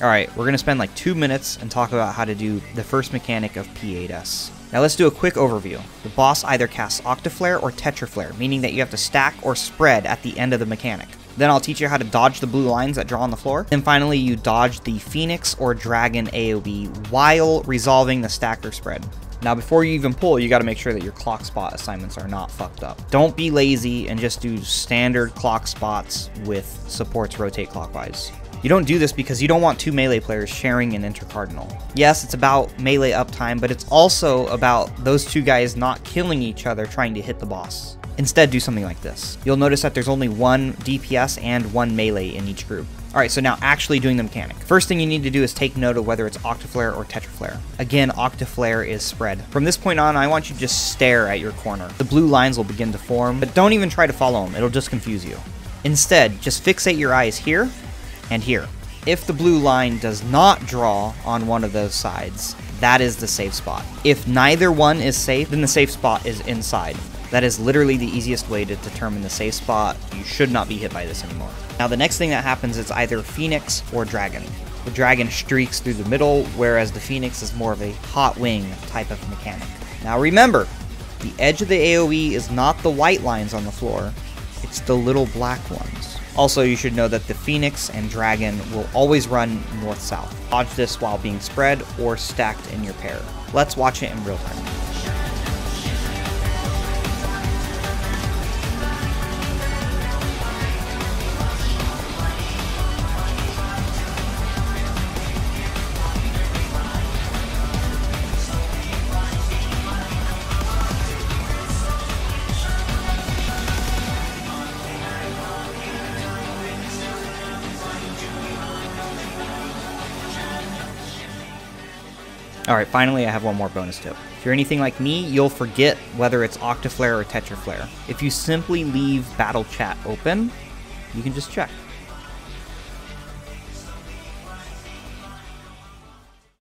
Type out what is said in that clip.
Alright, we're going to spend like two minutes and talk about how to do the first mechanic of P8S. Now let's do a quick overview. The boss either casts Octaflare or Tetraflare, meaning that you have to stack or spread at the end of the mechanic. Then I'll teach you how to dodge the blue lines that draw on the floor. And finally, you dodge the Phoenix or Dragon AoE while resolving the stack or spread. Now, before you even pull, you got to make sure that your clock spot assignments are not fucked up. Don't be lazy and just do standard clock spots with supports rotate clockwise. You don't do this because you don't want two melee players sharing an intercardinal. Yes, it's about melee uptime, but it's also about those two guys not killing each other trying to hit the boss. Instead, do something like this. You'll notice that there's only one DPS and one melee in each group. Alright, so now actually doing the mechanic. First thing you need to do is take note of whether it's Octaflare or Tetraflare. Again, Octaflare is spread. From this point on, I want you to just stare at your corner. The blue lines will begin to form, but don't even try to follow them, it'll just confuse you. Instead, just fixate your eyes here and here. If the blue line does not draw on one of those sides, that is the safe spot. If neither one is safe, then the safe spot is inside. That is literally the easiest way to determine the safe spot. You should not be hit by this anymore. Now the next thing that happens is either Phoenix or Dragon. The Dragon streaks through the middle, whereas the Phoenix is more of a hot wing type of mechanic. Now remember, the edge of the AoE is not the white lines on the floor, it's the little black ones. Also, you should know that the Phoenix and Dragon will always run north-south. Dodge this while being spread or stacked in your pair. Let's watch it in real time. Alright, finally I have one more bonus tip. If you're anything like me, you'll forget whether it's Octaflare or Tetraflare. If you simply leave Battle Chat open, you can just check.